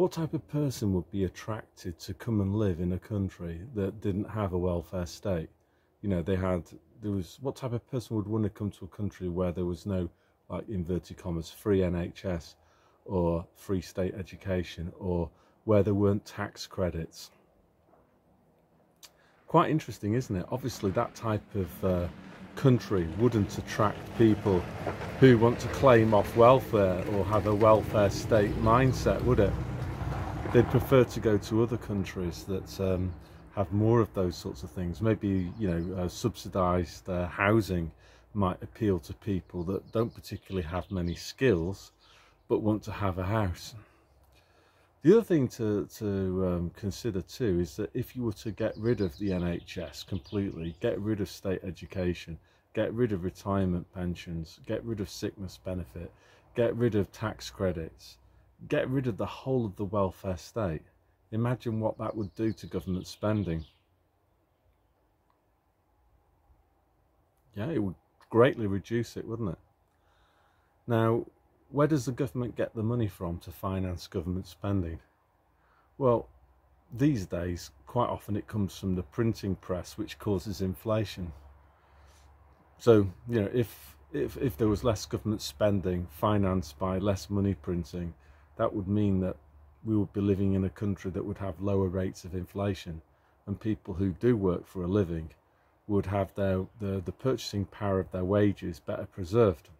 What type of person would be attracted to come and live in a country that didn't have a welfare state? You know, they had, there was, what type of person would want to come to a country where there was no, like, inverted commas, free NHS or free state education or where there weren't tax credits? Quite interesting, isn't it? Obviously, that type of uh, country wouldn't attract people who want to claim off welfare or have a welfare state mindset, would it? They'd prefer to go to other countries that um, have more of those sorts of things. Maybe you know, uh, subsidised uh, housing might appeal to people that don't particularly have many skills, but want to have a house. The other thing to, to um, consider too is that if you were to get rid of the NHS completely, get rid of state education, get rid of retirement pensions, get rid of sickness benefit, get rid of tax credits, get rid of the whole of the welfare state. Imagine what that would do to government spending. Yeah, it would greatly reduce it, wouldn't it? Now, where does the government get the money from to finance government spending? Well, these days, quite often it comes from the printing press, which causes inflation. So, you know, if if, if there was less government spending financed by less money printing, that would mean that we would be living in a country that would have lower rates of inflation and people who do work for a living would have their the, the purchasing power of their wages better preserved.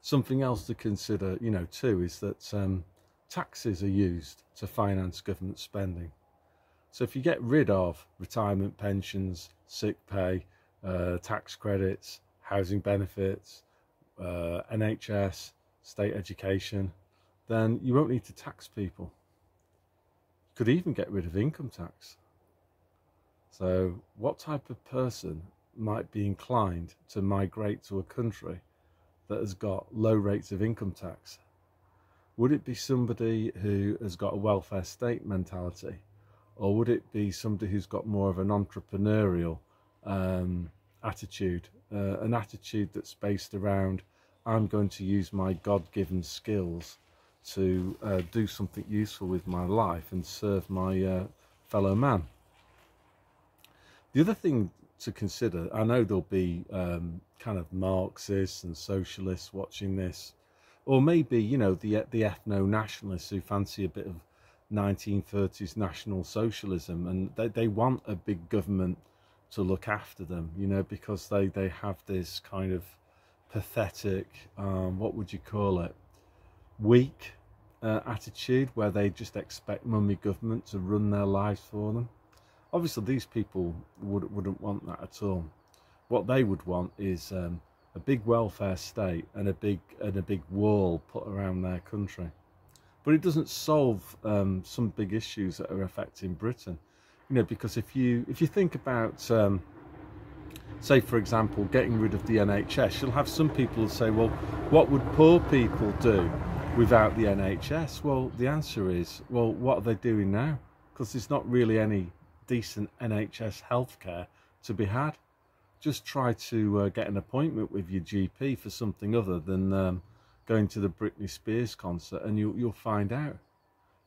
Something else to consider, you know, too, is that um, taxes are used to finance government spending. So if you get rid of retirement pensions, sick pay, uh, tax credits, housing benefits, uh, NHS, state education, then you won't need to tax people. You could even get rid of income tax. So, what type of person might be inclined to migrate to a country that has got low rates of income tax? Would it be somebody who has got a welfare state mentality? Or would it be somebody who's got more of an entrepreneurial um, attitude, uh, an attitude that's based around I'm going to use my God-given skills to uh, do something useful with my life and serve my uh, fellow man. The other thing to consider, I know there'll be um, kind of Marxists and socialists watching this, or maybe, you know, the, the ethno-nationalists who fancy a bit of 1930s national socialism and they, they want a big government to look after them, you know, because they, they have this kind of pathetic, um, what would you call it, weak uh, attitude where they just expect mummy government to run their lives for them. Obviously, these people would, wouldn't want that at all. What they would want is um, a big welfare state and a big and a big wall put around their country. But it doesn't solve um, some big issues that are affecting Britain. You know, because if you if you think about um, say for example getting rid of the NHS you'll have some people say well what would poor people do without the NHS well the answer is well what are they doing now? Because there's not really any decent NHS healthcare to be had. Just try to uh, get an appointment with your GP for something other than um, going to the Britney Spears concert and you, you'll find out.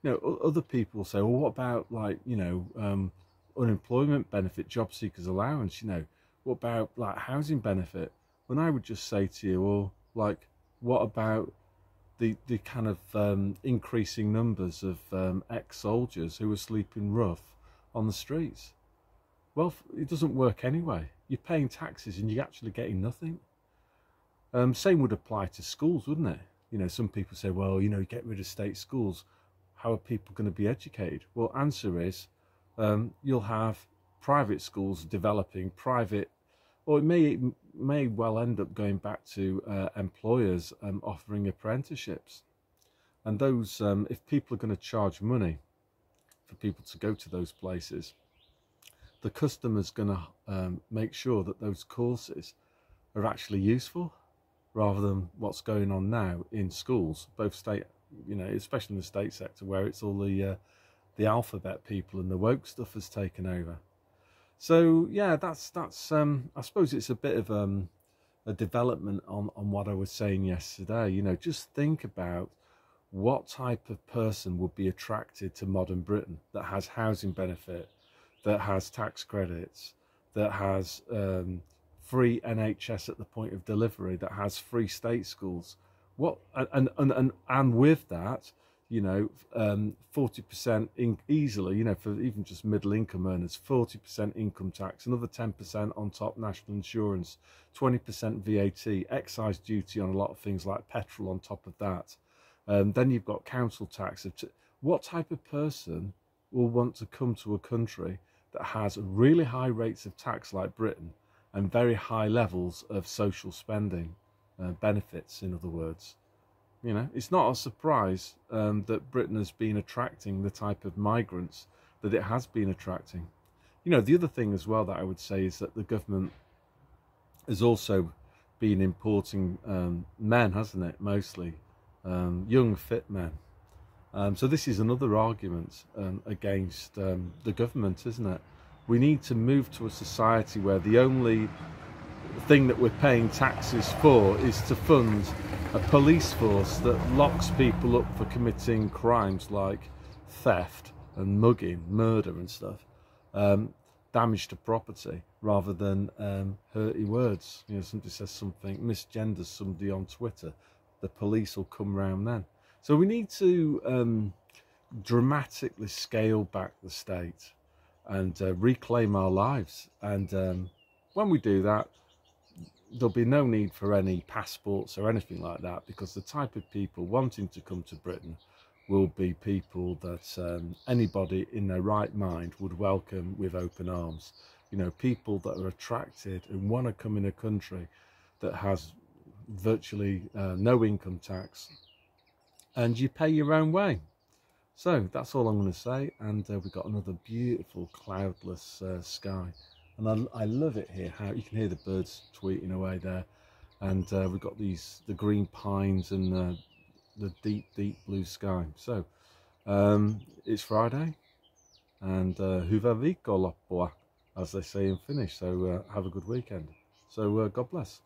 You know other people say well what about like you know um, unemployment benefit job seekers allowance? You know what about like housing benefit? When I would just say to you, well, like, what about the the kind of um, increasing numbers of um, ex-soldiers who are sleeping rough on the streets? Well, it doesn't work anyway. You're paying taxes and you're actually getting nothing. Um, same would apply to schools, wouldn't it? You know, some people say, well, you know, get rid of state schools. How are people going to be educated? Well, answer is um, you'll have private schools developing private or it may may well end up going back to uh, employers um, offering apprenticeships. And those um, if people are going to charge money for people to go to those places the customer's going to um, make sure that those courses are actually useful rather than what's going on now in schools both state you know especially in the state sector where it's all the uh, the alphabet people and the woke stuff has taken over so yeah, that's that's. Um, I suppose it's a bit of um, a development on on what I was saying yesterday. You know, just think about what type of person would be attracted to modern Britain that has housing benefit, that has tax credits, that has um, free NHS at the point of delivery, that has free state schools. What and and and, and with that, you know, um, 40% in, easily, you know, for even just middle income earners, 40% income tax, another 10% on top national insurance, 20% VAT, excise duty on a lot of things like petrol on top of that. Um, then you've got council tax. What type of person will want to come to a country that has really high rates of tax like Britain and very high levels of social spending, uh, benefits, in other words? You know, it's not a surprise um, that Britain has been attracting the type of migrants that it has been attracting. You know, the other thing as well that I would say is that the government has also been importing um, men, hasn't it? Mostly um, young, fit men. Um, so this is another argument um, against um, the government, isn't it? We need to move to a society where the only thing that we're paying taxes for is to fund a police force that locks people up for committing crimes like theft and mugging, murder and stuff, um, damage to property, rather than um, hurty words. You know, somebody says something, misgenders somebody on Twitter, the police will come round then. So we need to um, dramatically scale back the state and uh, reclaim our lives. And um, when we do that, there'll be no need for any passports or anything like that because the type of people wanting to come to Britain will be people that um, anybody in their right mind would welcome with open arms. You know, people that are attracted and want to come in a country that has virtually uh, no income tax and you pay your own way. So that's all I'm going to say. And uh, we've got another beautiful cloudless uh, sky and I, I love it here how you can hear the birds tweeting away there. And uh, we've got these the green pines and uh, the deep deep blue sky. So um, it's Friday and uh, as they say in Finnish. So uh, have a good weekend. So uh, God bless